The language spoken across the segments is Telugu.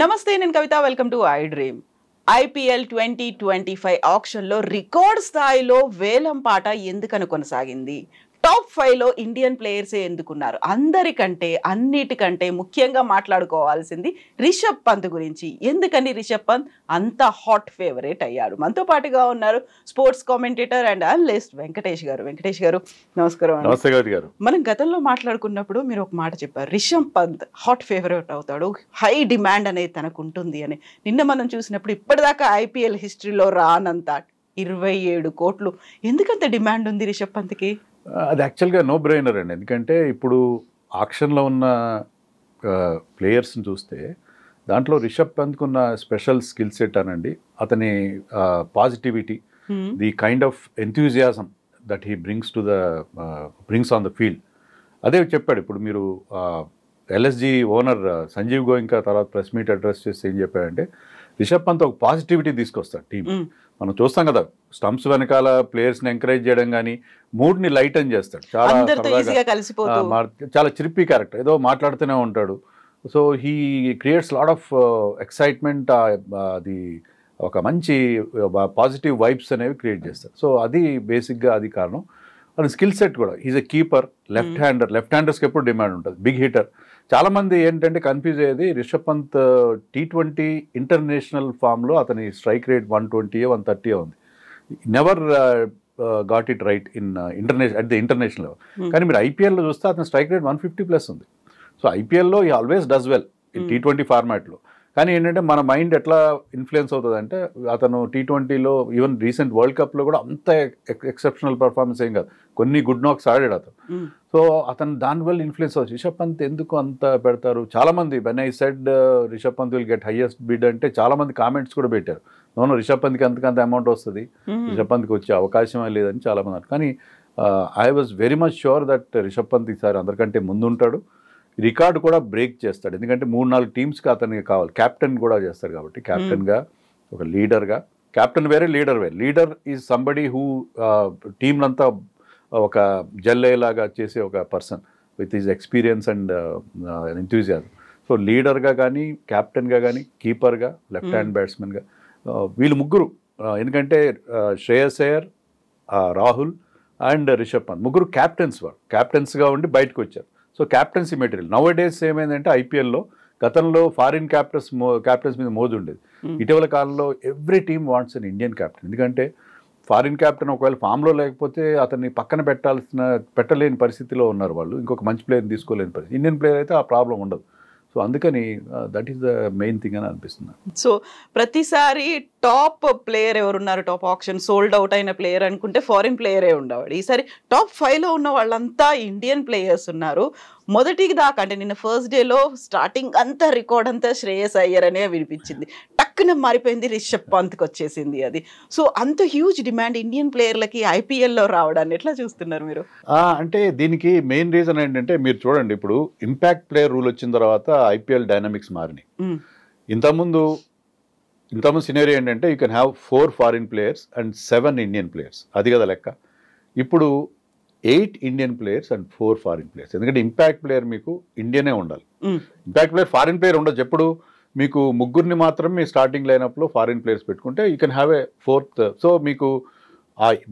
నమస్తే నేను Kavitha. Welcome to iDream. IPL twenty twenty five ఆప్షన్లో రికార్డ్ స్థాయిలో వేలం పాట ఎందుకని కొనసాగింది? టాప్ ఫైవ్లో ఇండియన్ ప్లేయర్సే ఎందుకున్నారు? అందరికంటే అన్నిటికంటే ముఖ్యంగా మాట్లాడుకోవాల్సింది రిషబ్ పంత్ గురించి. ఎందుకని రిషబ్ పంత్? అంత హాట్ ఫేవరెట్ అయ్యాడు. మనతో పాటుగా ఉన్నారు sports commentator and analyst Venkatesh గారు. వెంకటేష్ గారు నమస్కారం గారు మనం గతంలో మాట్లాడుకున్నప్పుడు మీరు ఒక మాట చెప్పారు. రిషబ్ పంత్ హాట్ ఫేవరెట్ అవుతాడు హై డిమాండ్ అనేది తనకు ఉంటుంది అని. నిన్న మనం చూసినప్పుడు ఇప్పటిదాకా ఐపీఎల్ హిస్టరీలో రానంత ఇరవై ఏడు కోట్లు. ఎందుకంత డిమాండ్ ఉంది రిషబ్ పంత్కి? అది యాక్చువల్గా నో బ్రెయినర్ అండి. ఎందుకంటే ఇప్పుడు ఆక్షన్లో ఉన్న ప్లేయర్స్ని చూస్తే దాంట్లో రిషబ్ పంత్కు ఉన్న స్పెషల్ స్కిల్ సెట్ అనండి. అతని positivity the kind of enthusiasm that he brings to the brings on the field అదే చెప్పాడు ఇప్పుడు మీరు ఎల్ఎస్జి ఓనర్ సంజీవ్ గోయింకా తర్వాత ప్రెస్ మీట్ అడ్రస్ చేస్తే ఏం చెప్పాడంటే రిషబ్ పంత్ ఒక పాజిటివిటీ తీసుకొస్తాడు టీం మనం చూస్తాం కదా స్టంప్స్ వెనకాల ప్లేయర్స్ని ఎంకరేజ్ చేయడం కానీ మూడ్ని లైట్ అని చేస్తాడు. చాలా చాలా చిరిపి క్యారెక్టర్ ఏదో మాట్లాడుతూనే ఉంటాడు. So he creates lot of excitement అది ఒక మంచి పాజిటివ్ వైబ్స్ అనేవి క్రియేట్ చేస్తారు సో అది బేసిక్గా అది కారణం. అది స్కిల్ సెట్ కూడా is a keeper left. Hander left హ్యాండర్స్కి ఎప్పుడు డిమాండ్ ఉంటుంది. బిగ్ హిటర్ చాలా మంది ఏంటంటే కన్ఫ్యూజ్ అయ్యేది Rishabh Pant T twenty international ఫామ్లో అతని strike rate one twenty one thirty ఉంది never got it right in international at the international level. కానీ మీరు ఐపీఎల్లో చూస్తే అతని strike rate one fifty plus ఉంది సో ఐపీఎల్లో he always does well. T twenty ఫార్మాట్లో కానీ ఏంటంటే మన మైండ్ ఎట్లా ఇన్ఫ్లుయెన్స్ అవుతుంది అంటే అతను టీ ట్వంటీలో ఈవెన్ రీసెంట్ వరల్డ్ కప్లో కూడా అంత ఎక్సెప్షనల్ పర్ఫార్మెన్స్ ఏం కాదు. కొన్ని గుడ్ నాక్స్ ఆడాడు అతను. సో అతను దానివల్ల ఇన్ఫ్లుయెన్స్ అవచ్చు రిషబ్ పంత్ ఎందుకు అంత పెడతారు? చాలా మంది when I said Rishabh Pant will get highest bid అంటే చాలా మంది కామెంట్స్ కూడా పెట్టారు. నోను రిషబ్ పంత్కి అంతకంత అమౌంట్ వస్తుంది. రిషబ్ పంత్కి వచ్చే అవకాశమే లేదని చాలా మంది అన్నారు. కానీ I was very much sure that Rishabh Pant ఈసారి అందరికంటే ముందుంటాడు. రికార్డు కూడా బ్రేక్ చేస్తాడు. ఎందుకంటే మూడు నాలుగు టీమ్స్కి అతనికి కావాలి. కెప్టెన్ కూడా చేస్తాడు కాబట్టి కెప్టెన్గా ఒక లీడర్గా. కెప్టెన్ వేరే లీడర్ వేరే. Leader is somebody who team అంతా ఒక జల్లయ్యేలాగా చేసే ఒక person with is experience and enthusiasm so లీడర్గా కానీ క్యాప్టెన్గా కానీ కీపర్గా లెఫ్ట్ హ్యాండ్ బ్యాట్స్మెన్గా వీళ్ళు ముగ్గురు. ఎందుకంటే శ్రేయస్ అయ్యర్ రాహుల్ అండ్ రిషబ్ పంత్ ముగ్గురు క్యాప్టెన్స్ వాళ్ళు క్యాప్టెన్స్గా ఉండి బయటకు వచ్చారు. So captaincy material. Now days ఏమైందంటే ఐపీఎల్లో గతంలో ఫారిన్ క్యాప్టెన్స్ మో క్యాప్టెన్స్ మీద మోజు ఉండేది. మ్మ్. ఇటీవల కాలంలో every team wants an Indian captain ఎందుకంటే ఫారిన్ క్యాప్టెన్ ఒకవేళ ఫామ్లో లేకపోతే అతన్ని పక్కన పెట్టాల్సిన పెట్టలేని పరిస్థితిలో ఉన్నారు వాళ్ళు. ఇంకొక మంచి ప్లేయర్ని తీసుకోలేని పరిస్థితి. ఇండియన్ ప్లేయర్ అయితే ఆ ప్రాబ్లం ఉండదు. సో అందుకని that is the main thing అని అనిపిస్తుంది సో ప్రతిసారి టాప్ ప్లేయర్ ఎవరున్నారు? టాప్ ఆప్షన్ సోల్డ్ అవుట్ అయిన ప్లేయర్ అనుకుంటే ఫారిన్ ప్లేయరే ఉండేవాడు. ఈసారి టాప్ ఫైవ్లో ఉన్న వాళ్ళంతా ఇండియన్ ప్లేయర్స్ ఉన్నారు. మొదటికి దాకా అంటే నిన్న ఫస్ట్ డేలో స్టార్టింగ్ అంతా రికార్డ్ అంతా శ్రేయస్ అయ్యర్ అనే వినిపించింది. టక్కున మారిపోయింది రిషబ్ పంత్కి వచ్చేసింది అది. సో అంత హ్యూజ్ డిమాండ్ ఇండియన్ ప్లేయర్లకి ఐపీఎల్లో రావడాన్ని ఎట్లా చూస్తున్నారు మీరు? అంటే దీనికి మెయిన్ రీజన్ ఏంటంటే మీరు చూడండి ఇప్పుడు ఇంపాక్ట్ ప్లేయర్ రూల్ వచ్చిన తర్వాత ఐపీఎల్ డైనమిక్స్ మారినాయి. ఇంతకుముందు ఇంతకుముందు సినేరియో ఏంటంటే you can have four foreign players and seven Indian players అది కదా లెక్క. ఇప్పుడు eight Indian players and four foreign players ఎందుకంటే ఇంపాక్ట్ ప్లేయర్ మీకు ఇండియనే ఉండాలి. ఇంపాక్ట్ ప్లేయర్ ఫారిన్ ప్లేయర్ ఉండదు. ఎప్పుడు మీకు ముగ్గురిని మాత్రం మీ స్టార్టింగ్ లైనప్లో ఫారిన్ ప్లేయర్స్ పెట్టుకుంటే you can have a fourth so మీకు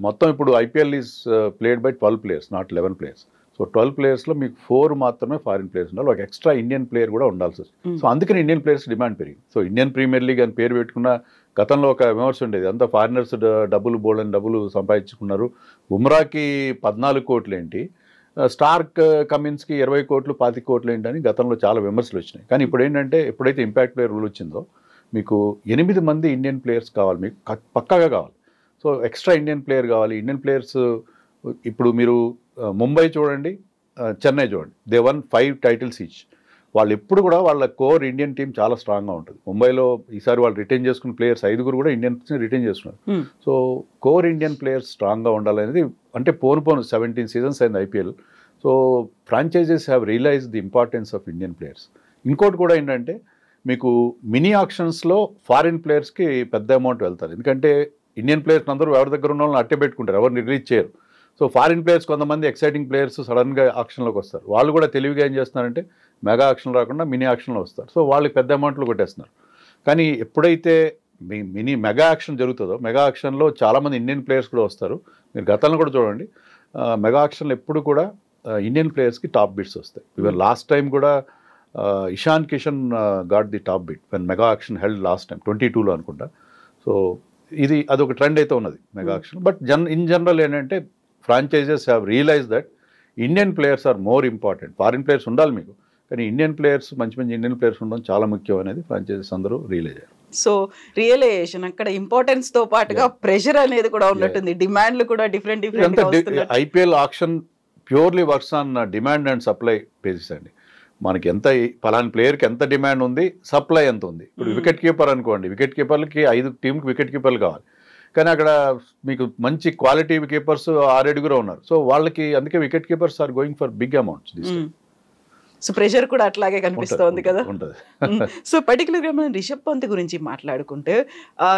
మొత్తం ఇప్పుడు IPL is played by twelve players not eleven players so twelve ప్లేయర్స్లో మీకు ఫోర్ మాత్రమే ఫారిన్ ప్లేయర్స్ ఉండాలి. ఒక ఎక్స్ట్రా ఇండియన్ ప్లేయర్ కూడా ఉండాల్సి వస్తుంది. సో అందుకని ఇండియన్ ప్లేయర్స్ డిమాండ్ పెరిగింది. సో ఇండియన్ ప్రీమియర్ లీగ్ అని పేరు పెట్టుకున్న గతంలో ఒక విమర్శ ఉండేది. అంతా ఫారినర్స్ డబ్బులు బోల్డని డబ్బులు సంపాదించుకున్నారు. బుమ్రాకి పద్నాలుగు కోట్లు ఏంటి స్టార్క్ కమిన్స్కి ఇరవై కోట్లు పాతి కోట్లు ఏంటని గతంలో చాలా విమర్శలు వచ్చినాయి. కానీ ఇప్పుడు ఏంటంటే ఎప్పుడైతే ఇంపాక్ట్ ప్లేయర్ రూల్ వచ్చిందో మీకు ఎనిమిది మంది ఇండియన్ ప్లేయర్స్ కావాలి. మీకు పక్కాగా కావాలి. సో ఎక్స్ట్రా ఇండియన్ ప్లేయర్ కావాలి. ఇండియన్ ప్లేయర్స్ ఇప్పుడు మీరు ముంబై చూడండి చెన్నై చూడండి. They one five titles each వాళ్ళు ఎప్పుడు కూడా వాళ్ళ కోర్ ఇండియన్ టీం చాలా స్ట్రాంగ్గా ఉంటుంది. ముంబైలో ఈసారి వాళ్ళు రిటైన్ చేసుకున్న ప్లేయర్స్ ఐదుగురు కూడా ఇండియన్స్ రిటైన్ చేస్తున్నారు. సో కోర్ ఇండియన్ ప్లేయర్స్ స్ట్రాంగ్గా ఉండాలనేది అంటే పోను పోను సెవెంటీన్ సీజన్స్ అయింది IPL. So franchises have realise the importance of Indian players ఇంకోటి కూడా ఏంటంటే మీకు మినీ ఆక్షన్స్లో ఫారిన్ ప్లేయర్స్కి పెద్ద అమౌంట్ వెళ్తారు. ఎందుకంటే ఇండియన్ ప్లేయర్స్ అందరూ ఎవరి దగ్గర ఉన్న వాళ్ళని అట్టే పెట్టుకుంటారు. ఎవరిని రిలీజ్ చేయరు. సో ఫారిన్ ప్లేయర్స్ కొంతమంది ఎక్సైటింగ్ ప్లేయర్స్ సడన్గా ఆక్షన్లోకి వస్తారు. వాళ్ళు కూడా తెలివిగా ఏం చేస్తున్నారంటే మెగా ఆక్షన్ రాకుండా మినీ ఆక్షన్లో వస్తారు. సో వాళ్ళకి పెద్ద అమౌంట్లు కొట్టేస్తున్నారు. కానీ ఎప్పుడైతే మీ మినీ మెగా ఆక్షన్ జరుగుతుందో మెగా ఆక్షన్లో చాలామంది ఇండియన్ ప్లేయర్స్ కూడా వస్తారు. మీరు గతంలో కూడా చూడండి మెగా ఆక్షన్లో ఎప్పుడు కూడా ఇండియన్ ప్లేయర్స్కి టాప్ బిట్స్ వస్తాయి. ఇవర్ లాస్ట్ టైం కూడా Ishan Kishan got the top bid when mega auction held last time twenty టూలో అనుకుంటా. సో ఇది అదొక ట్రెండ్ అయితే ఉన్నది mega auction but Jan in general ఏంటంటే franchises have realise that Indian players are more important foreign players ఉండాలి మీకు కానీ ఇండియన్ ప్లేయర్స్ మంచి మంచి ఇండియన్ ప్లేయర్స్ ఉండడం చాలా ముఖ్యం అనేది ఫ్రాంచైజెస్ అందరూ రియలైజ్ అయ్యారు సో రియలైజేషన్ అక్కడ ఇంపార్టెన్స్తో పాటుగా ప్రెషర్ అనేది కూడా ఉన్నట్టుంది. డిమాండ్లు కూడా different different IPL auction purely works on demand and supply basis అండి. మనకి ఎంత పలానా ప్లేయర్కి ఎంత డిమాండ్ ఉంది సప్లై ఎంత ఉంది. ఇప్పుడు Hmm. వికెట్ కీపర్ అనుకోండి వికెట్ కీపర్లకి ఐదు టీంకి వికెట్ కీపర్లు కావాలి. కానీ అక్కడ మీకు మంచి క్వాలిటీ కీపర్స్ ఆరేడుగురు ఉన్నారు. సో వాళ్ళకి అందుకే wicket keepers are going for big amounts so pressure కూడా అట్లాగే కనిపిస్తోంది కదా? సో పర్టికులర్గా మనం రిషబ్ పంత్ గురించి మాట్లాడుకుంటే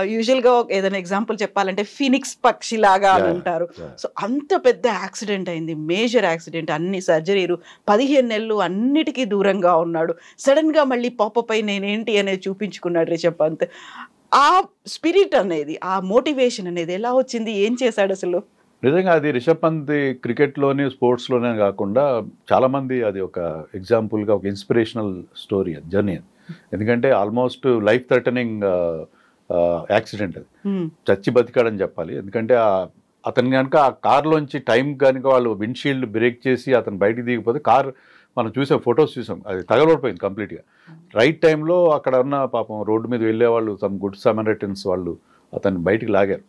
యూజువల్గా ఒక ఏదైనా ఎగ్జాంపుల్ చెప్పాలంటే ఫినిక్స్ పక్షి లాగా అని అంటారు. సో అంత పెద్ద యాక్సిడెంట్ అయింది మేజర్ యాక్సిడెంట్ అన్ని సర్జరీలు పదిహేను నెలలు అన్నిటికీ దూరంగా ఉన్నాడు. సడన్గా మళ్ళీ పాపప్ నేనేంటి అనేది చూపించుకున్నాడు రిషబ్ పంత్. ఆ స్పిరిట్ అనేది ఆ మోటివేషన్ అనేది ఎలా వచ్చింది? ఏం చేశాడు అసలు? నిజంగా అది రిషబ్ పంత్ క్రికెట్లోని స్పోర్ట్స్లోనే కాకుండా చాలామంది అది ఒక ఎగ్జాంపుల్గా ఒక ఇన్స్పిరేషనల్ స్టోరీ అది జర్నీ అది. ఎందుకంటే ఆల్మోస్ట్ లైఫ్ థ్రెటనింగ్ యాక్సిడెంట్ అది. చచ్చి బతికాడని చెప్పాలి. ఎందుకంటే ఆ- అతను కనుక ఆ కార్లోంచి టైం కనుక వాళ్ళు విండ్షీల్డ్ బ్రేక్ చేసి అతను బయటికి దిగిపోతే కార్ మనం చూసే ఫొటోస్ చూసాం. అది తగలబడిపోయింది కంప్లీట్గా. రైట్ టైంలో అక్కడ ఉన్న పాపం రోడ్డు మీద వెళ్ళే వాళ్ళు సమ్ గుడ్ సమరిటన్స్ వాళ్ళు అతన్ని బయటికి లాగారు.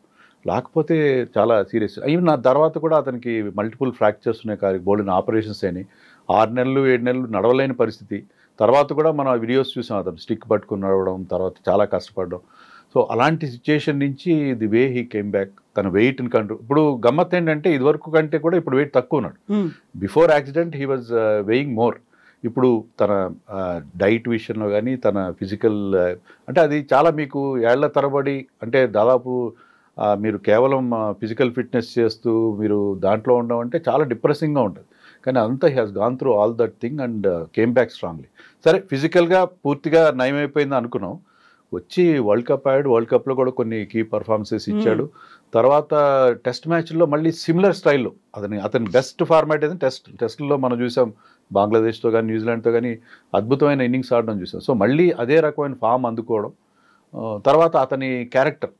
లేకపోతే చాలా సీరియస్. ఈవెన్ నా తర్వాత కూడా అతనికి మల్టిపుల్ ఫ్రాక్చర్స్ ఉన్నాయి కానీ బోల్డెన్ ఆపరేషన్స్ అయినాయి. ఆరు నెలలు ఏడు నెలలు నడవలేని పరిస్థితి. తర్వాత కూడా మనం వీడియోస్ చూసాం అతను స్టిక్ పట్టుకుని నడవడం తర్వాత చాలా కష్టపడడం. సో అలాంటి సిచ్యుయేషన్ నుంచి the way he came back. తన వెయిట్ని కంట్రోల్ ఇప్పుడు గమ్మత్ ఏంటంటే ఇదివరకు కంటే కూడా ఇప్పుడు వెయిట్ తక్కువ ఉన్నాడు. Before accident he was weighing more ఇప్పుడు తన డైట్ విషయంలో కానీ తన ఫిజికల్ అంటే అది చాలా మీకు ఏళ్ళ తరబడి అంటే దాదాపు మీరు కేవలం ఫిజికల్ ఫిట్నెస్ చేస్తూ మీరు దాంట్లో ఉండడం అంటే చాలా డిప్రెసింగ్గా ఉంటుంది. కానీ అంతా he has gone through all that thing and came back strongly సరే ఫిజికల్గా పూర్తిగా నయమైపోయింది అనుకున్నాం. వచ్చి వరల్డ్ కప్ ఆడాడు. వరల్డ్ కప్లో కూడా కొన్ని కీ పర్ఫార్మెన్సెస్ ఇచ్చాడు. తర్వాత టెస్ట్ మ్యాచ్లో మళ్ళీ సిమిలర్ స్టైల్లో అతని అతని బెస్ట్ ఫార్మాట్ ఏదైనా టెస్ట్ టెస్ట్లో మనం చూసాం బంగ్లాదేశ్తో కానీ న్యూజిలాండ్తో కానీ అద్భుతమైన ఇన్నింగ్స్ ఆడడం చూసాం. సో మళ్ళీ అదే రకమైన ఫామ్ అందుకోవడం తర్వాత అతని క్యారెక్టర్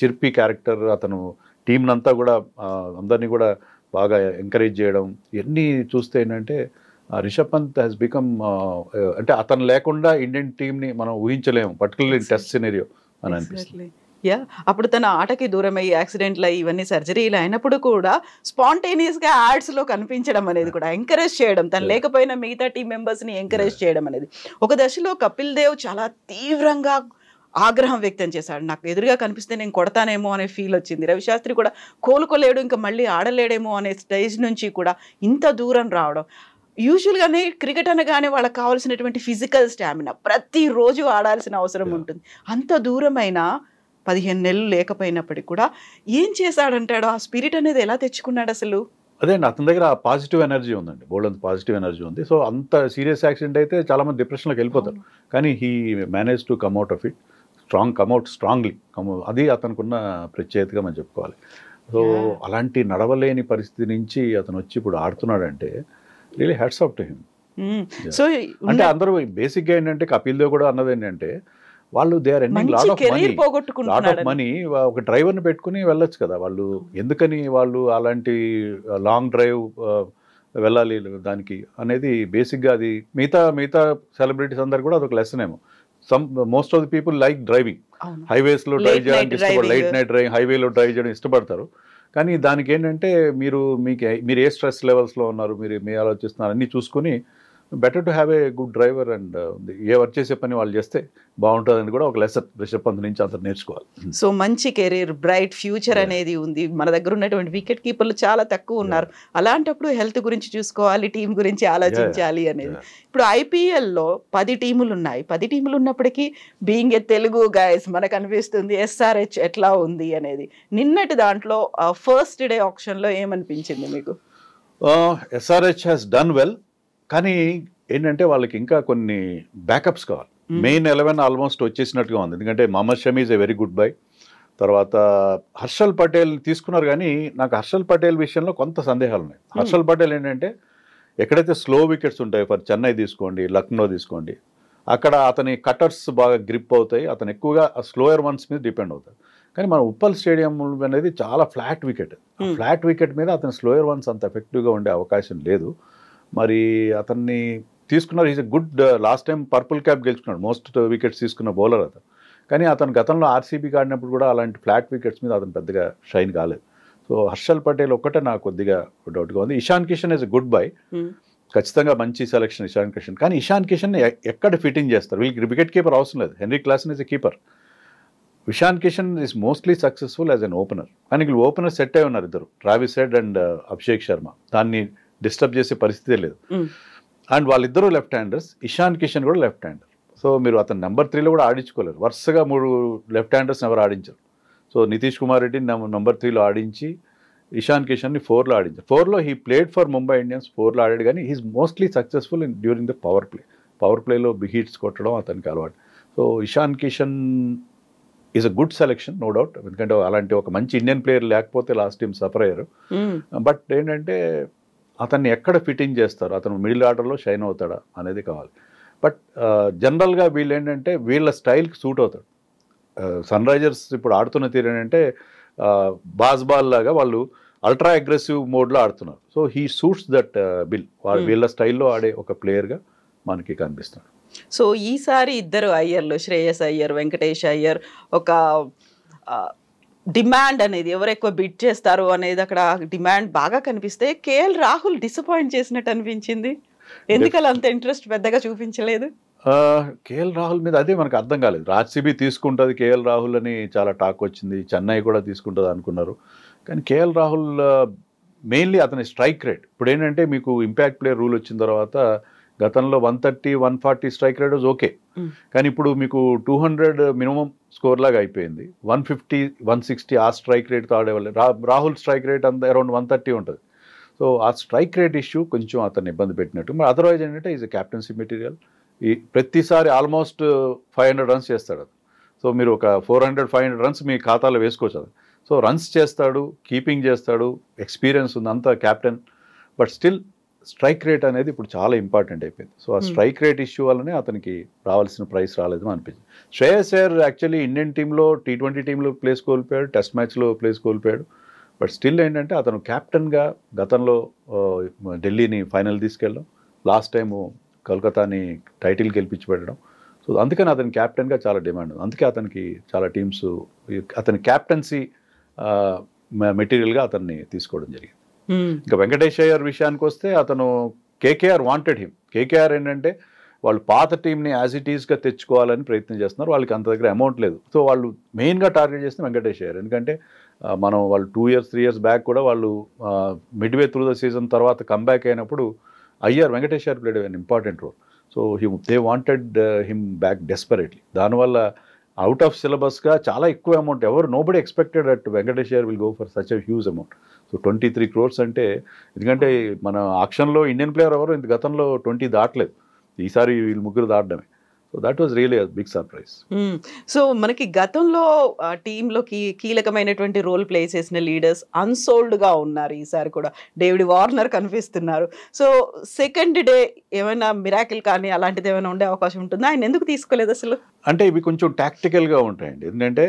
చిర్పి క్యారెక్టర్ అతను టీంనంతా కూడా అందరినీ కూడా బాగా ఎంకరేజ్ చేయడం ఇవన్నీ చూస్తే ఏంటంటే రిషబ్ పంత్ హ్యాస్ బికమ్ అంటే అతను లేకుండా ఇండియన్ టీంని మనం ఊహించలేము పర్టికులర్లీ టెస్ట్ సినేరియో అని అనిపిస్తుంది. యా అప్పుడు తన ఆటకి దూరం అయ్యి యాక్సిడెంట్లు అయ్యి ఇవన్నీ సర్జరీలు అయినప్పుడు కూడా స్పాంటేనియస్గా యాడ్స్లో కనిపించడం అనేది కూడా ఎంకరేజ్ చేయడం తను. లేకపోయినా మిగతా టీం మెంబర్స్ని ఎంకరేజ్ చేయడం అనేది. ఒక దశలో కపిల్ దేవ్ చాలా తీవ్రంగా ఆగ్రహం వ్యక్తం చేశాడు. నాకు ఎదురుగా కనిపిస్తే నేను కొడతానేమో అనే ఫీల్ వచ్చింది. రవిశాస్త్రి కూడా కోలుకోలేడు ఇంకా మళ్ళీ ఆడలేడేమో అనే స్టేజ్ నుంచి కూడా ఇంత దూరం రావడం. యూజువల్గానే క్రికెట్ అనగానే వాళ్ళకి కావాల్సినటువంటి ఫిజికల్ స్టామినా. ప్రతిరోజు ఆడాల్సిన అవసరం. ఉంటుంది. అంత దూరమైన పదిహేను నెలలు లేకపోయినప్పటికీ కూడా ఏం చేశాడంటాడో? ఆ స్పిరిట్ అనేది ఎలా తెచ్చుకున్నాడు అసలు? అదే అండి అతని దగ్గర పాజిటివ్ ఎనర్జీ ఉందండి. బోల్డ్ అంత పాజిటివ్ ఎనర్జీ ఉంది. సో అంత సీరియస్ యాక్సిడెంట్ అయితే చాలా మంది డిప్రెషన్లోకి వెళ్ళిపోతారు. కానీ he manage to come out of it strong come out strongly. Come అది అతనుకున్న ప్రత్యేకతగా మనం చెప్పుకోవాలి. సో. అలాంటి నడవలేని పరిస్థితి నుంచి అతను వచ్చి ఇప్పుడు ఆడుతున్నాడంటే really hats off to him so అంటే అందరూ బేసిక్గా ఏంటంటే కపిల్ దేవ్ కూడా అన్నది ఏంటంటే వాళ్ళు they are ending lot of money lot of money ఒక డ్రైవర్ని పెట్టుకుని వెళ్ళొచ్చు కదా వాళ్ళు. ఎందుకని వాళ్ళు అలాంటి లాంగ్ డ్రైవ్ వెళ్ళాలి దానికి అనేది బేసిక్గా అది మిగతా మిగతా సెలబ్రిటీస్ అందరు కూడా అదొక లెసన్ ఏమో. Some most of the people like driving హైవేస్లో Late drive చేయడానికి driving. లైట్ నైట్ డ్రైవ్ హైవేలో డ్రైవ్ చేయడం ఇష్టపడతారు. కానీ దానికి ఏంటంటే మీరు మీకు మీరు ఏ స్ట్రెస్ లెవెల్స్లో ఉన్నారు మీరు మీ ఆలోచిస్తున్నారు అన్నీ చూసుకుని better to have a good driver and a work చేసే పని వాళ్ళు చేస్తే బాగుంటుందని కూడా ఒక లెసన్ రిషబ్ పంత్ నుంచి అంత నేర్చుకోవాలి. సో మంచి కెరీర్ బ్రైట్ ఫ్యూచర్. అనేది ఉంది. మన దగ్గర ఉన్నటువంటి వికెట్ కీపర్లు చాలా తక్కువ ఉన్నారు. అలాంటప్పుడు హెల్త్ గురించి చూసుకోవాలి టీం గురించి ఆలోచించాలి అనేది. ఇప్పుడు ఐపీఎల్లో పది టీములు ఉన్నాయి. పది టీములు ఉన్నప్పటికీ బీయింగ్ ఏ తెలుగు గైస్ మనకు అనిపిస్తుంది ఎస్ఆర్హెచ్ ఎట్లా ఉంది అనేది. నిన్నటి దాంట్లో ఫస్ట్ డే ఆప్షన్లో ఏమనిపించింది మీకు? ఎస్ఆర్హెచ్ హ్యాస్ డన్ వెల్ కానీ ఏంటంటే వాళ్ళకి ఇంకా కొన్ని బ్యాకప్స్ కావాలి. మెయిన్ ఎలెవెన్ ఆల్మోస్ట్ వచ్చేసినట్టుగా ఉంది. ఎందుకంటే Mohammed Shami is a very good buy తర్వాత హర్షల్ పటేల్ తీసుకున్నారు కానీ నాకు హర్షల్ పటేల్ విషయంలో కొంత సందేహాలు ఉన్నాయి. హర్షల్ పటేల్ ఏంటంటే ఎక్కడైతే స్లో వికెట్స్ ఉంటాయో ఫర్ చెన్నై తీసుకోండి లక్నో తీసుకోండి అక్కడ అతని కటర్స్ బాగా గ్రిప్ అవుతాయి. అతను ఎక్కువగా స్లోయర్ వన్స్ మీద డిపెండ్ అవుతాడు. కానీ మన ఉప్పల్ స్టేడియం అనేది చాలా ఫ్లాట్ వికెట్. ఫ్లాట్ వికెట్ మీద అతని స్లోయర్ వన్స్ అంత ఎఫెక్టివ్గా ఉండే అవకాశం లేదు. మరి అతన్ని తీసుకున్నారు. Is a good last time purple cap గెలుచుకున్నాడు. మోస్ట్ వికెట్స్ తీసుకున్న బౌలర్ అతను. కానీ అతను గతంలో ఆర్సీబీకి ఆడినప్పుడు కూడా అలాంటి ఫ్లాట్ వికెట్స్ మీద అతను పెద్దగా షైన్ కాలేదు. సో హర్షల్ పటేల్ ఒక్కటే నాకు కొద్దిగా డౌట్గా ఉంది. Ishan Kishan is good buy. ఖచ్చితంగా మంచి సెలక్షన్ ఇషాన్ కిషన్ కానీ ఇషాన్ కిషన్ ఎక్కడ ఫిట్టింగ్ చేస్తారు? వీళ్ళకి వికెట్ కీపర్ అవసరం లేదు. Henry Klaasen is a keeper Ishan Kishan is mostly successful as an opener కానీ వీళ్ళు ఓపెనర్ సెట్ అయి ఉన్నారు ఇద్దరు. Travis Head and Abhishek Sharma దాన్ని డిస్టర్బ్ చేసే పరిస్థితే లేదు. అండ్ వాళ్ళిద్దరూ లెఫ్ట్ హ్యాండర్స్ ఇషాన్ కిషన్ కూడా లెఫ్ట్ హ్యాండర్. సో మీరు అతను నెంబర్ త్రీలో కూడా ఆడించుకోలేరు. వరుసగా మూడు లెఫ్ట్ హ్యాండర్స్ ఎవరు ఆడించారు. సో నితీష్ కుమార్ రెడ్డి నెంబర్ త్రీలో ఆడించి ఇషాన్ కిషన్ని ఫోర్లో ఆడించారు ఫోర్లో he played for Mumbai Indians ఫోర్లో ఆడాడు కానీ he's mostly successful in during the power play. Power ప్లేలో బిహీట్స్ కొట్టడం అతనికి అలవాటు. So Ishan Kishan is a good selection no doubt. ఎందుకంటే అలాంటి ఒక మంచి ఇండియన్ ప్లేయర్ లేకపోతే లాస్ట్ టైం సఫర్ అయ్యారు. బట్ ఏంటంటే అతన్ని ఎక్కడ ఫిట్టింగ్ చేస్తారు అతను మిడిల్ ఆర్డర్లో షైన్ అవుతాడా అనేది కావాలి. బట్ జనరల్గా వీళ్ళు ఏంటంటే వీళ్ళ స్టైల్కి సూట్ అవుతాడు. సన్ రైజర్స్ ఇప్పుడు ఆడుతున్న తీరు ఏంటంటే బాస్ బాల్ లాగా వాళ్ళు అల్ట్రా అగ్రెసివ్ మోడ్లో ఆడుతున్నారు. So he suits that bill. Hmm. వీళ్ళ స్టైల్లో ఆడే ఒక ప్లేయర్గా మనకి కనిపిస్తున్నాడు సో ఈసారి ఇద్దరు అయ్యర్లు శ్రేయస్ అయ్యర్ వెంకటేష్ అయ్యర్ ఒక డిమాండ్ అనేది ఎవరు ఎక్కువ బిట్ చేస్తారు అనేది అక్కడ డిమాండ్ బాగా కనిపిస్తే కేఎల్ రాహుల్ డిసప్పాయింట్ చేసినట్టు అనిపించింది. ఎందుకలా అంత ఇంట్రెస్ట్ పెద్దగా చూపించలేదు? కేఎల్ రాహుల్ మీద అదే మనకు అర్థం కాలేదు. ఆర్సీబీ తీసుకుంటుంది కేఎల్ రాహుల్ అని చాలా టాక్ వచ్చింది. చెన్నై కూడా తీసుకుంటుంది అనుకున్నారు. కానీ కేఎల్ రాహుల్ మెయిన్లీ అతని స్ట్రైక్ రేట్ ఇప్పుడు ఏంటంటే మీకు ఇంపాక్ట్ ప్లేయర్ రూల్ వచ్చిన తర్వాత గతంలో one thirty one forty strike rate okay Mm. కానీ ఇప్పుడు మీకు టూ హండ్రెడ్ మినిమం స్కోర్ లాగా అయిపోయింది. వన్ ఫిఫ్టీ వన్ సిక్స్టీ ఆ స్ట్రైక్ రేట్తో ఆడేవాళ్ళు. రా రాహుల్ స్ట్రైక్ రేట్ అంతా అరౌండ్ వన్ థర్టీ ఉంటుంది. సో ఆ స్ట్రైక్ రేట్ ఇష్యూ కొంచెం అతన్ని ఇబ్బంది పెట్టినట్టు. మరి అదర్వైజ్ ఏంటంటే ఈజ్ క్యాప్టెన్సీ మెటీరియల్ ఈ ప్రతిసారి ఆల్మోస్ట్ ఫైవ్ హండ్రెడ్ రన్స్ చేస్తాడు అది సో మీరు ఒక four hundred five hundred runs మీ ఖాతాలో వేసుకోవచ్చు అది సో రన్స్ చేస్తాడు కీపింగ్ చేస్తాడు ఎక్స్పీరియన్స్ ఉంది అంతా captain but still strike rate అనేది ఇప్పుడు చాలా ఇంపార్టెంట్ అయిపోయింది. సో ఆ Hmm. స్ట్రైక్ రేట్ ఇష్యూ వల్లనే అతనికి రావాల్సిన ప్రైస్ రాలేదు అనిపించింది. శ్రేయస్ అయ్యర్ యాక్చువల్లీ ఇండియన్ టీంలో టీ ట్వంటీ టీంలో ప్లేస్ కోల్పోయాడు టెస్ట్ మ్యాచ్లో ప్లేస్ కోల్పోయాడు. బట్ స్టిల్ ఏంటంటే అతను క్యాప్టెన్గా గతంలో ఢిల్లీని ఫైనల్ తీసుకెళ్ళడం లాస్ట్ టైము కోల్కతాని టైటిల్ గెలిపించి పెట్టడం. సో అందుకని అతని క్యాప్టెన్గా చాలా డిమాండ్ ఉంది. అందుకే అతనికి చాలా టీమ్స్ అతని క్యాప్టెన్సీ మెటీరియల్గా అతన్ని తీసుకోవడం జరిగింది. Hmm. ఇంకా వెంకటేష్ అయ్యర్ విషయానికి వస్తే అతను కేకేఆర్ వాంటెడ్ హిమ్ కేకేఆర్ ఏంటంటే వాళ్ళు పాత టీంని యాజ్ ఇట్ ఈస్గా తెచ్చుకోవాలని ప్రయత్నం చేస్తున్నారు. వాళ్ళకి అంత దగ్గర అమౌంట్ లేదు. సో వాళ్ళు మెయిన్గా టార్గెట్ చేస్తే వెంకటేష్ అయ్యర్ ఎందుకంటే మనం వాళ్ళు two years three years back కూడా వాళ్ళు మిడ్వే త్రూ ద సీజన్ తర్వాత కంబ్యాక్ అయినప్పుడు Iyer Venkatesh Iyer played an important role so him they wanted him back desperately దానివల్ల అవుట్ ఆఫ్ సిలబస్గా చాలా ఎక్కువ అమౌంట్ ఎవరు nobody expected at Venkatesh will go for such a huge amount so twenty three crores అంటే ఎందుకంటే మన ఆక్షన్లో ఇండియన్ ప్లేయర్ ఎవరు? ఇంత గతంలో ట్వంటీ దాటలేదు. ఈసారి వీళ్ళు ముగ్గురు దాటడమే. So that was really big surprise so మనకి గతంలో టీంలోకి కీలకమైనటువంటి రోల్ ప్లే చేసిన లీడర్స్ అన్సోల్డ్గా ఉన్నారు ఈసారి కూడా. డేవిడ్ వార్నర్ కనిపిస్తున్నారు. సో సెకండ్ డే ఏమైనా మిరాకిల్ కానీ అలాంటిది ఏమైనా ఉండే అవకాశం ఉంటుందా? ఆయన ఎందుకు తీసుకోలేదు అసలు? అంటే ఇవి కొంచెం టాక్టికల్గా ఉంటాయండి. ఎందుకంటే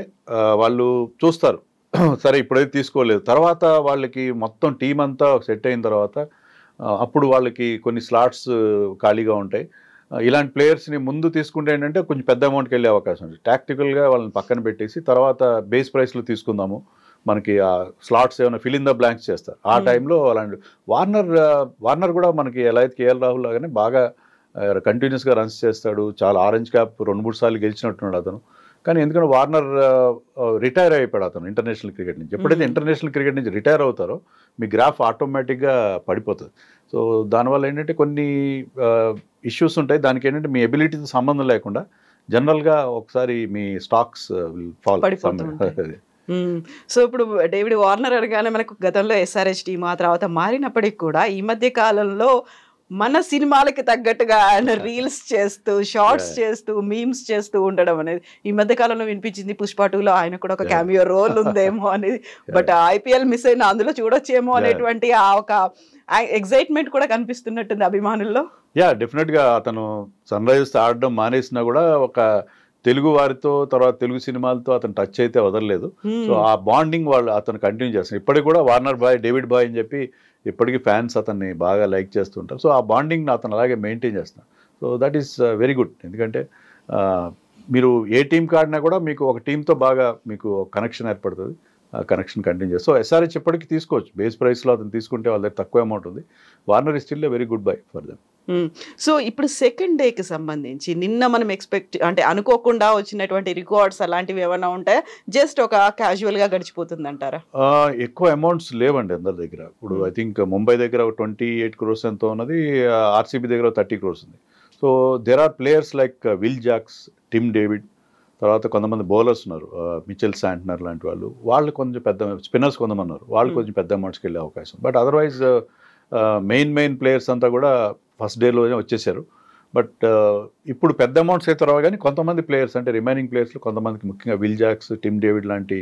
వాళ్ళు చూస్తారు. సరే ఇప్పుడైతే తీసుకోలేదు. తర్వాత వాళ్ళకి మొత్తం టీం అంతా సెట్ అయిన తర్వాత అప్పుడు వాళ్ళకి కొన్ని స్లాట్స్ ఖాళీగా ఉంటాయి. ఇలాంటి ప్లేయర్స్ని ముందు తీసుకుంటే ఏంటంటే కొంచెం పెద్ద అమౌంట్కి వెళ్ళే అవకాశం ఉంది. టాక్టికల్గా వాళ్ళని పక్కన పెట్టేసి తర్వాత బేస్ ప్రైస్లో తీసుకుందాము. మనకి ఆ స్లాట్స్ ఏమైనా ఫిల్ ఇన్ ద బ్లాంక్స్ చేస్తారు. ఆ Hmm. టైంలో అలాంటి వార్నర్ వార్నర్ కూడా మనకి ఎలా అయితే కేఎల్ రాహుల్ లాగానే బాగా కంటిన్యూస్గా రన్స్ చేస్తాడు. చాలా ఆరెంజ్ క్యాప్ రెండు మూడు సార్లు గెలిచినట్టున్నాడు అతను. కానీ ఎందుకంటే వార్నర్ రిటైర్ అయిపోయాడు అతను ఇంటర్నేషనల్ క్రికెట్ నుంచి. ఎప్పుడైతే. ఇంటర్నేషనల్ క్రికెట్ నుంచి రిటైర్ అవుతారో మీ గ్రాఫ్ ఆటోమేటిక్గా పడిపోతుంది. సో దానివల్ల ఏంటంటే కొన్ని ఇష్యూస్ ఉంటాయి. దానికి ఏంటంటే మీ ఎబిలిటీతో సంబంధం లేకుండా జనరల్గా ఒకసారి మీ స్టాక్స్ ఫాల్. సో ఇప్పుడు డేవిడ్ వార్నర్ అనగానే మనకు గతంలో ఎస్ఆర్హెచ్ టీమ్ ఆ తర్వాత మారినప్పటికీ కూడా ఈ మధ్య కాలంలో మన సినిమాలకి తగ్గట్టుగా ఆయన రీల్స్ చేస్తూ షార్ట్స్. చేస్తూ మీమ్స్ చేస్తూ ఉండడం అనేది ఈ మధ్య కాలంలో వినిపించింది పుష్ప టూలో ఆయన కూడా ఒక. క్యామియో రోల్ ఉందేమో అనేది. బట్ ఐపీఎల్ మిస్ అయిన అందులో చూడొచ్చేమో. అనేటువంటి ఆ ఒక ఎగ్జైట్మెంట్ కూడా కనిపిస్తున్నట్టుంది అభిమానుల్లో. యా డెఫినెట్గా అతను సన్ రైజర్స్ ఆడడం మానేసినా కూడా ఒక తెలుగు వారితో తర్వాత తెలుగు సినిమాలతో అతను టచ్ అయితే వదలలేదు. సో ఆ బాండింగ్ వాళ్ళు అతను కంటిన్యూ చేస్తారు ఇప్పటికి కూడా వార్నర్ బాయ్ డేవిడ్ బాయ్ అని చెప్పి ఇప్పటికీ ఫ్యాన్స్ అతన్ని బాగా లైక్ చేస్తుంటారు సో ఆ బాండింగ్ అతను అలాగే మెయింటైన్ చేస్తున్నాను so that is very good ఎందుకంటే uh, మీరు ఏ టీంకి ఆడినా కూడా మీకు ఒక టీంతో బాగా మీకు కనెక్షన్ ఏర్పడుతుంది. కనెక్షన్ కంటిన్యూ చేస్తారు సో ఎస్ఆర్హెచ్ ఇప్పటికీ తీసుకోవచ్చు. బేస్ ప్రైస్లో అతను తీసుకుంటే వాళ్ళ దగ్గర తక్కువ అమౌంట్ ఉంది. Warner is still very good buy for them so ఇప్పుడు సెకండ్ డేకి సంబంధించి నిన్న మనం ఎక్స్పెక్ట్ అంటే అనుకోకుండా వచ్చినటువంటి రికార్డ్స్ అలాంటివి ఏమైనా ఉంటాయా జస్ట్ ఒక క్యాజువల్గా గడిచిపోతుంది అంటారా ఎక్కువ అమౌంట్స్ లేవండి అందరి దగ్గర. ఇప్పుడు. ఐ థింక్ ముంబై దగ్గర ట్వంటీ ఎయిట్ క్రోర్స్ ఎంతో ఉన్నది ఆర్సీబీ దగ్గర థర్టీ క్రోర్స్ ఉంది. So there are players like Will Jacks Tim David తర్వాత కొంతమంది బౌలర్స్ ఉన్నారు మిచెల్ శాంట్నర్ లాంటి వాళ్ళు. వాళ్ళు కొంచెం పెద్ద స్పిన్నర్స్ కొంతమంది ఉన్నారు. వాళ్ళు. కొంచెం పెద్ద అమౌంట్స్కి వెళ్ళే అవకాశం but otherwise main main players అంతా కూడా ఫస్ట్ డేలోనే వచ్చేసారు. బట్ ఇప్పుడు పెద్ద అమౌంట్స్ అయితే రావు కానీ కొంతమంది ప్లేయర్స్ అంటే రిమైనింగ్ ప్లేయర్స్లో కొంతమందికి ముఖ్యంగా విల్ జాక్స్ టిమ్ డేవిడ్ లాంటి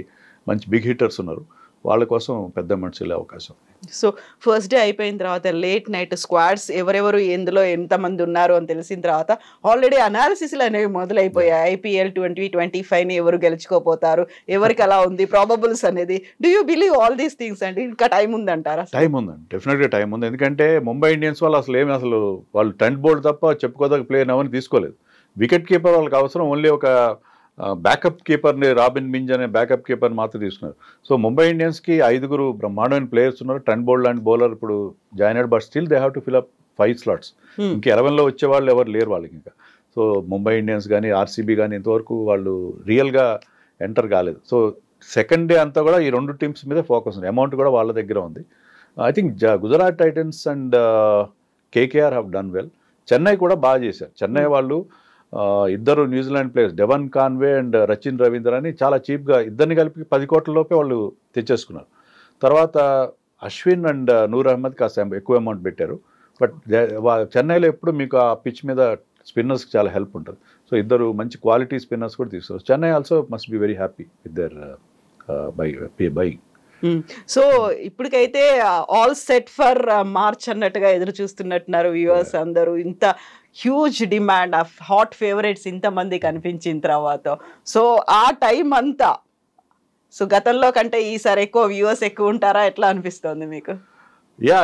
మంచి బిగ్ హిట్టర్స్ ఉన్నారు. వాళ్ళ కోసం పెద్ద అమౌంట్స్ వెళ్ళే అవకాశం. ఉంది. సో ఫస్ట్ డే అయిపోయిన తర్వాత లేట్ నైట్ స్క్వాడ్స్ ఎవరెవరు ఎందులో ఎంతమంది ఉన్నారు అని తెలిసిన తర్వాత ఆల్రెడీ అనాలిసిస్లు అనేవి మొదలైపోయాయి. ఐపీఎల్ ట్వంటీ ట్వంటీ ని ఎవరు గెలుచుకోపోతారు? ఎవరికి అలా ఉంది? ప్రాబబుల్స్ అనేది. Do you believe all these things అండి ఇంకా టైం ఉందంటారా? టైం ఉందండి. డెఫినెట్గా టైం ఉంది. ఎందుకంటే ముంబై ఇండియన్స్ వాళ్ళు అసలు ఏమి అసలు వాళ్ళు టెంట్ బోర్డు తప్ప చెప్పుకోదగ్గ ప్లేయర్ ఎవరిని తీసుకోలేదు. వికెట్ కీపర్ వాళ్ళకి అవసరం. ఓన్లీ ఒక బ్యాకప్ కీపర్ని రాబిన్ మింజ్ అనే బ్యాకప్ కీపర్ని మాత్రం తీసుకున్నారు. సో ముంబై ఇండియన్స్కి ఐదుగురు బ్రహ్మాండమైన ప్లేయర్స్ ఉన్నారు. టెన్ బోర్డ్ లాంటి బౌలర్ ఇప్పుడు జాయిన్ అయ్యాడు but still they have to fill up five slots Hmm. ఇంక ఎలవెన్లో వచ్చే వాళ్ళు ఎవరు లేరు వాళ్ళకి ఇంకా. సో ముంబై ఇండియన్స్ కానీ ఆర్సీబీ కానీ ఇంతవరకు వాళ్ళు రియల్గా ఎంటర్ కాలేదు. సో సెకండ్ డే అంతా కూడా ఈ రెండు టీమ్స్ మీద ఫోకస్ ఉంది. అమౌంట్ కూడా వాళ్ళ దగ్గర ఉంది. I think Gujarat Titans and KKR have done well Chennai కూడా బాగా చేశారు. చెన్నై వాళ్ళు ఆ, ఇద్దరు New Zealand players Devon Conway and Rachin Ravindra అని చాలా చీప్గా ఇద్దరిని కలిపి పది కోట్ల లోపే వాళ్ళు తెచ్చేసుకున్నారు. తర్వాత అశ్విన్ అండ్ నూర్ అహ్మద్ కాస్త ఎక్కువ అమౌంట్ పెట్టారు. బట్ చెన్నైలో ఎప్పుడు మీకు ఆ పిచ్ మీద స్పిన్నర్స్కి చాలా హెల్ప్ ఉంటుంది. సో ఇద్దరు మంచి క్వాలిటీ స్పిన్నర్స్ కూడా తీసుకోవచ్చు Chennai also must be very happy with their buy buy so ఇప్పటికైతే ఆల్ సెట్ ఫర్ మార్చ్ అన్నట్టుగా ఎదురు చూస్తున్నట్టున్నారు వ్యూవర్స్ అందరూ. ఇంత huge demand of hot favourites ఇంతమంది కనిపించిన తర్వాత. సో ఆ టైం అంతా సో గతంలో కంటే ఈసారి ఎక్కువ వ్యూవర్స్ ఎక్కువ ఉంటారా? ఎట్లా అనిపిస్తుంది మీకు? యా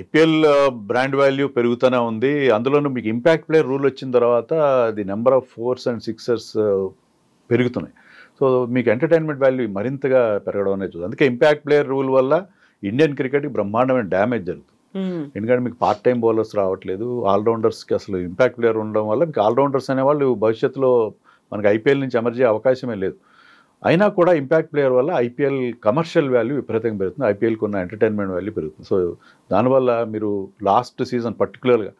ఐపీఎల్ బ్రాండ్ వాల్యూ పెరుగుతూనే ఉంది. అందులోనూ మీకు ఇంపాక్ట్ ప్లేయర్ రూల్ వచ్చిన తర్వాత the number of fours and sixers పెరుగుతున్నాయి. సో మీకు ఎంటర్టైన్మెంట్ వాల్యూ మరింతగా పెరగడం అనేది చూద్దాం. అందుకే ఇంపాక్ట్ ప్లేయర్ రూల్ వల్ల ఇండియన్ క్రికెట్కి బ్రహ్మాండమైన డ్యామేజ్ జరుగుతుంది. Hmm. ఎందుకంటే మీకు పార్ట్ టైం బౌలర్స్ రావట్లేదు. ఆల్రౌండర్స్కి అసలు ఇంపాక్ట్ ప్లేయర్ ఉండడం వల్ల మీకు ఆల్రౌండర్స్ అనేవాళ్ళు భవిష్యత్తులో మనకి ఐపీఎల్ నుంచి ఎమర్జీ అవకాశమే లేదు. అయినా కూడా ఇంపాక్ట్ ప్లేయర్ వల్ల ఐపీఎల్ కమర్షియల్ వాల్యూ విపరీతంగా పెరుగుతుంది. ఐపీఎల్కి ఉన్న ఎంటర్టైన్మెంట్ వాల్యూ పెరుగుతుంది. సో దానివల్ల మీరు లాస్ట్ సీజన్ పర్టికులర్గా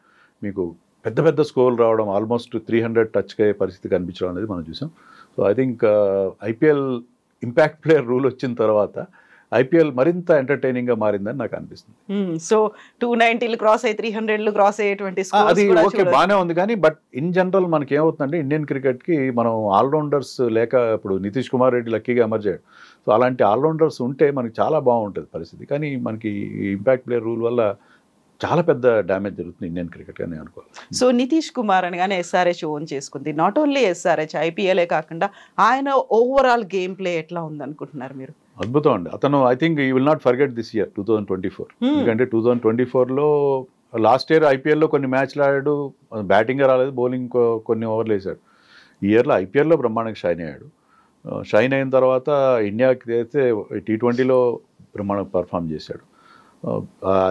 మీకు పెద్ద పెద్ద స్కోర్లు రావడం ఆల్మోస్ట్ త్రీ హండ్రెడ్ టచ్కి అయ్యే పరిస్థితి కనిపించడం అనేది మనం చూసాం. So I think IPL impact player rule వచ్చిన తర్వాత ఐపీఎల్ మరింత ఎంటర్టైనింగ్గా మారిందని నాకు అనిపిస్తుంది. సో టూ నైన్టీలు క్రాస్ అయ్యి త్రీ హండ్రెడ్లు క్రాస్ అయ్యేటువంటి అది ఓకే. బాగానే ఉంది కానీ బట్ ఇన్ జనరల్ మనకి ఏమవుతుందంటే ఇండియన్ క్రికెట్కి మనం ఆల్రౌండర్స్ లేక ఇప్పుడు నితీష్ కుమార్ రెడ్డి లక్కీగా ఎమర్జ్ అయ్యాడు. సో అలాంటి ఆల్రౌండర్స్ ఉంటే మనకి చాలా బాగుంటుంది పరిస్థితి. కానీ మనకి ఇంపాక్ట్ ప్లేయర్ రూల్ వల్ల చాలా పెద్ద డ్యామేజ్ జరుగుతుంది ఇండియన్ క్రికెట్ అని అనుకోవాలి. సో నితీష్ కుమార్ అనగానే ఎస్ఆర్హెచ్ ఓన్ చేసుకుంది. నాట్ ఓన్లీ ఎస్ఆర్హెచ్ ఐపీఎలే కాకుండా ఆయన ఓవరాల్ గేమ్ ప్లే ఎట్లా ఉందనుకుంటున్నారు మీరు? అద్భుతం అండి. అతను I think he will not forget this year two thousand twenty four. ఎందుకంటే టూ థౌజండ్ ట్వంటీ ఫోర్లో లాస్ట్ ఇయర్ ఐపీఎల్లో కొన్ని మ్యాచ్లు ఆడాడు బ్యాటింగ్ రాలేదు బౌలింగ్ కొన్ని ఓవర్లు వేసాడు ఈ ఇయర్లో ఐపీఎల్లో బ్రహ్మాండంగా షైన్ అయ్యాడు. షైన్ అయిన తర్వాత ఇండియాకి అయితే టీ ట్వంటీలో బ్రహ్మాండంగా పర్ఫామ్ చేశాడు.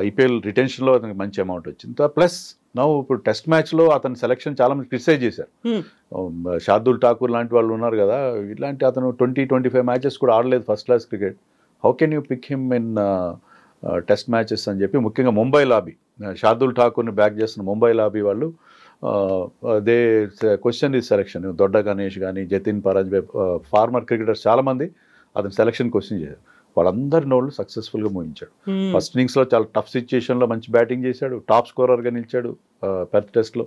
ఐపీఎల్ రిటెన్షన్లో అతనికి మంచి అమౌంట్ వచ్చింది. ప్లస్ నవ్వు ఇప్పుడు టెస్ట్ మ్యాచ్లో అతని సెలక్షన్ చాలా మంది క్రిటిసైజ్ చేశారు. షార్దుల్ ఠాకూర్ లాంటి వాళ్ళు ఉన్నారు కదా ఇలాంటి అతను ట్వంటీ ట్వంటీ ఫైవ్ మ్యాచెస్ కూడా ఆడలేదు first class cricket how can you pick him in test matches అని చెప్పి ముఖ్యంగా ముంబై లాబీ షార్దుల్ ఠాకూర్ని బ్యాక్ చేస్తున్న ముంబై లాబీ వాళ్ళు దే క్వశ్చన్ ఈ సెలక్షన్ దొడ్డ గణేష్ కానీ జతిన్ పరాజ్ ఫార్మర్ క్రికెటర్స్ చాలామంది అతని సెలక్షన్ క్వశ్చన్ చేశారు. వాళ్ళందరి నోళ్ళు సక్సెస్ఫుల్గా మోయించాడు. ఫస్ట్ ఇన్నింగ్స్లో చాలా టఫ్ సిచ్యుయేషన్లో మంచి బ్యాటింగ్ చేశాడు. టాప్ స్కోరర్గా నిలిచాడు పెర్త్ టెస్ట్లో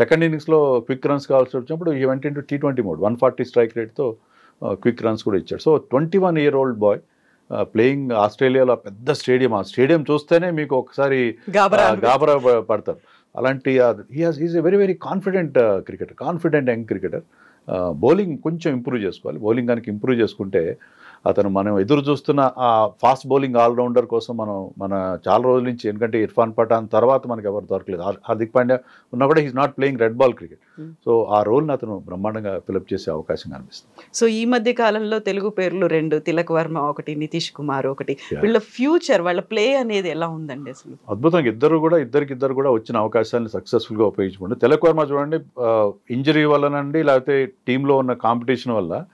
సెకండ్ ఇన్నింగ్స్లో క్విక్ రన్స్ కావాల్సి వచ్చినప్పుడు ఈ went into T twenty mode one forty strike రేట్తో quick runs కూడా ఇచ్చాడు. So twenty one year old boy playing ఆస్ట్రేలియాలో పెద్ద స్టేడియం. ఆ స్టేడియం చూస్తేనే మీకు ఒకసారి గాబరా పడతారు. అలాంటి is a very very confident cricketer confident young cricketer bowling కొంచెం ఇంప్రూవ్ చేసుకోవాలి. బౌలింగ్ కనుక ఇంప్రూవ్ చేసుకుంటే అతను మనం ఎదురు చూస్తున్న ఆ ఫాస్ట్ బౌలింగ్ ఆల్రౌండర్ కోసం మనం మన చాలా రోజుల నుంచి ఎందుకంటే ఇర్ఫాన్ పఠాన్ తర్వాత మనకి ఎవరు దొరకలేదు. హార్- హార్దిక్ పాండ్యా ఉన్నా కూడా he's not playing red ball cricket. So ఆ రోల్ని అతను బ్రహ్మాండంగా ఫిలప్ చేసే అవకాశం కనిపిస్తుంది. సో ఈ మధ్య కాలంలో తెలుగు పేర్లు రెండు తిలక్ వర్మ ఒకటి నితీష్ కుమార్ ఒకటి. వీళ్ళ ఫ్యూచర్ వాళ్ళ ప్లే అనేది ఎలా ఉందండి అసలు? అద్భుతంగా ఇద్దరు కూడా ఇద్దరికి ఇద్దరు కూడా వచ్చిన అవకాశాలను సక్సెస్ఫుల్గా ఉపయోగించుకోండి తెలక్ వర్మ చూడండి ఇంజరీ వల్లనండి లేకపోతే టీంలో ఉన్న కాంపిటీషన్ వల్ల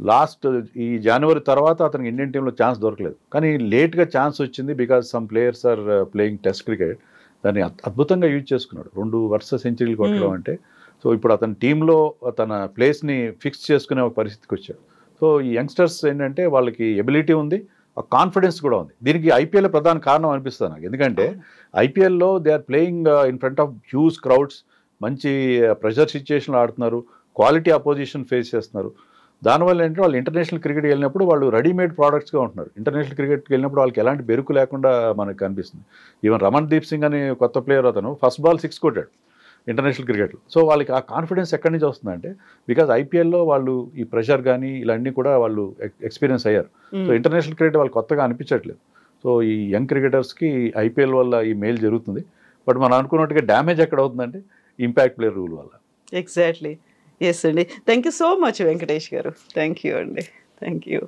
లాస్ట్ ఈ జనవరి తర్వాత అతనికి ఇండియన్ టీంలో ఛాన్స్ దొరకలేదు. కానీ లేట్గా ఛాన్స్ వచ్చింది because some players are playing test cricket దాన్ని అద్- అద్భుతంగా యూజ్ చేసుకున్నాడు. రెండు వరుస సెంచరీలు కొట్టడం Hmm. అంటే. సో ఇప్పుడు అతని టీంలో తన ప్లేస్ని ఫిక్స్ చేసుకునే ఒక పరిస్థితికి వచ్చాడు. సో ఈ యంగ్స్టర్స్ ఏంటంటే వాళ్ళకి ఎబిలిటీ ఉంది కాన్ఫిడెన్స్ కూడా ఉంది. దీనికి ఐపీఎల్ ప్రధాన కారణం అనిపిస్తుంది నాకు. ఎందుకంటే ఐపీఎల్లో they are playing in front of huge crowds మంచి ప్రెషర్ సిచ్యుయేషన్లో ఆడుతున్నారు. క్వాలిటీ అపోజిషన్ ఫేస్ చేస్తున్నారు. దానివల్ల ఏంటంటే వాళ్ళు ఇంటర్నేషనల్ క్రికెట్ వెళ్ళినప్పుడు వాళ్ళు రెడీమేడ్ ప్రోడక్ట్స్గా ఉంటున్నారు. ఇంటర్నేషనల్ క్రికెట్కి వెళ్ళినప్పుడు వాళ్ళకి ఎలాంటి బెరుకు లేకుండా మనకు కనిపిస్తుంది. ఈవెన్ రమణ్ దీప్ సింగ్ అనే కొత్త ప్లేయర్ అతను ఫస్ట్ బాల్ సిక్స్ కొట్టాడు ఇంటర్నేషనల్ క్రికెట్లో. సో వాళ్ళకి ఆ కాన్ఫిడెన్స్ ఎక్కడి నుంచి వస్తుందంటే బికాజ్ ఐపీఎల్లో వాళ్ళు ఈ ప్రెషర్ కానీ ఇలాంటివి కూడా వాళ్ళు ఎక్స్పీరియన్స్ అయ్యారు. సో ఇంటర్నేషనల్ క్రికెట్ వాళ్ళు కొత్తగా అనిపించట్లేదు. సో ఈ యంగ్ క్రికెటర్స్కి ఐపీఎల్ వల్ల ఈ మేల్ జరుగుతుంది. బట్ మనం అనుకున్నట్టుగా డ్యామేజ్ ఎక్కడ అవుతుందంటే ఇంపాక్ట్ ప్లేయర్ రూల్ వల్ల. ఎగ్జాక్ట్లీ ఎస్ అండి. Thank you so much Venkatesh గారు. థ్యాంక్ యూ అండి. Thank you